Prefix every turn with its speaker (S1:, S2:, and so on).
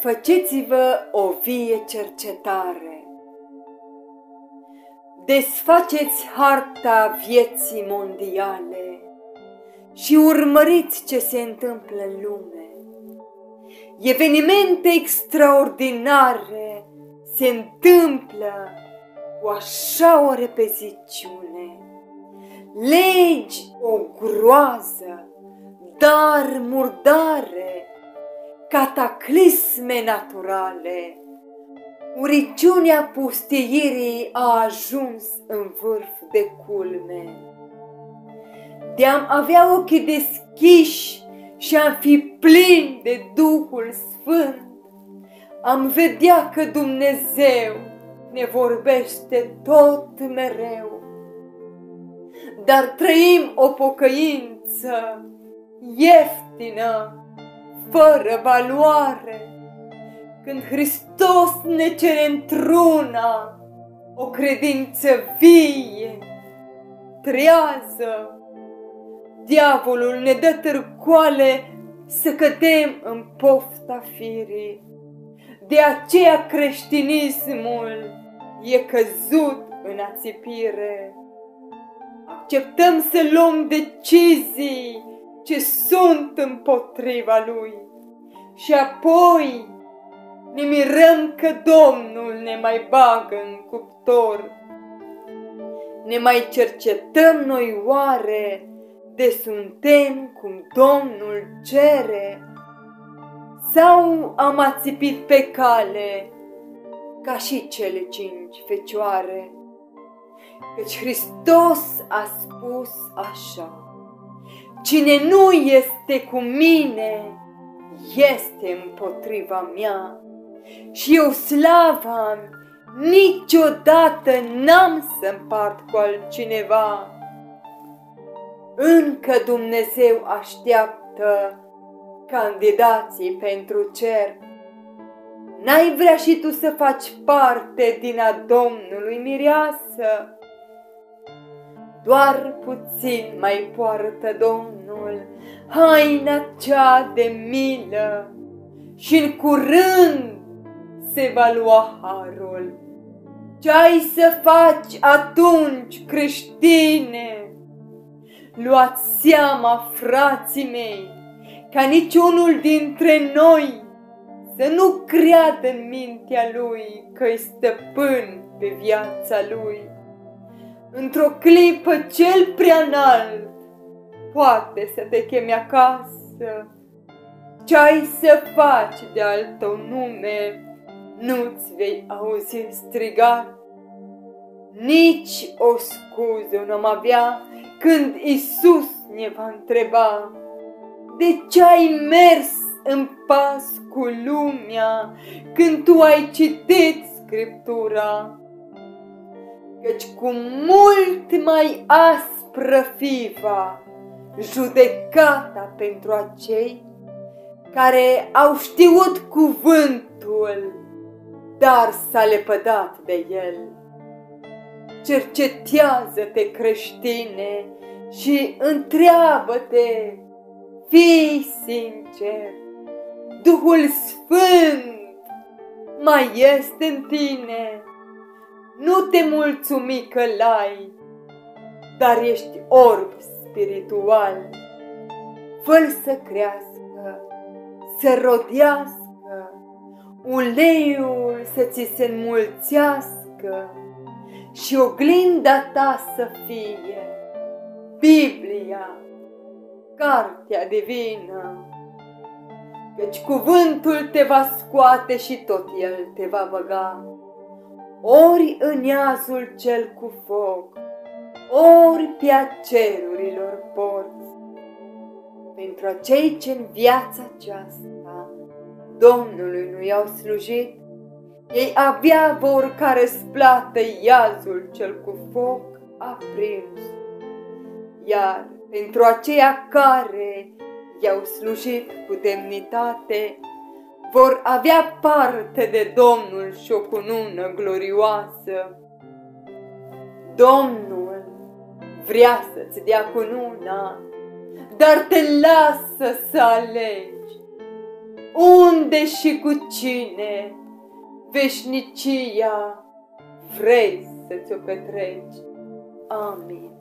S1: Făceți-vă o vie cercetare. Desfaceți harta vieții mondiale și urmăriți ce se întâmplă în lume. Evenimente extraordinare se întâmplă cu așa o repeziciune. Legi o groază, dar murdare, cataclisme naturale. Uriciunea pustiirii a ajuns în vârf de culme. De-am avea ochii deschiși și am fi plini de Duhul Sfânt, am vedea că Dumnezeu ne vorbește tot mereu. Dar trăim o pocăință ieftină, fără valoare, când Hristos ne cere într-una o credință vie, trează. Diavolul ne dă târcoale să cădem în pofta firii. De aceea creștinismul e căzut în ațipire. Acceptăm să luăm decizii ce sunt împotriva lui și apoi ne mirăm că Domnul ne mai bagă în cuptor. Ne mai cercetăm noi oare de suntem cum Domnul cere? Sau am ațipit pe cale ca și cele cinci fecioare? Căci Hristos a spus așa, Cine nu este cu mine, este împotriva mea și eu slava niciodată n-am să împart cu altcineva. Încă Dumnezeu așteaptă candidații pentru cer. N-ai vrea și tu să faci parte din a Domnului mireasă? Doar puțin mai poartă Domnul haina cea de milă și în curând se va lua harul. Ce ai să faci atunci, creștine? Luați seama, frații mei, ca niciunul dintre noi să nu creadă în mintea lui că-i stăpân pe viața lui. Într-o clipă cel prea înalt poate să te cheme acasă. Ce ai să faci de al tău nume, nu-ți vei auzi striga. Nici o scuză nu am avea când Isus ne va întreba De ce ai mers în pas cu lumea când tu ai citit Scriptura? Căci cu mult mai aspră fiva judecata pentru acei care au știut cuvântul, dar s-a lepădat de el. Cercetează-te creștine și întreabă-te, fii sincer, Duhul Sfânt mai este în tine. Nu te mulțumi că l-ai, dar ești orb spiritual. fă să crească, să rodească, uleiul să ți se înmulțească și oglinda ta să fie Biblia, cartea divină. Căci cuvântul te va scoate și tot el te va băga, ori în iazul cel cu foc, ori pe a cerurilor porți. Pentru acei ce în viața aceasta Domnului nu i-au slujit, ei abia vor ca răsplată iazul cel cu foc aprins. Iar pentru aceia care i-au slujit cu demnitate, vor avea parte de Domnul și o cunună glorioasă. Domnul vrea să-ți dea cununa, dar te lasă să alegi. unde și cu cine veșnicia vrei să ți-o petreci. Amin, amin.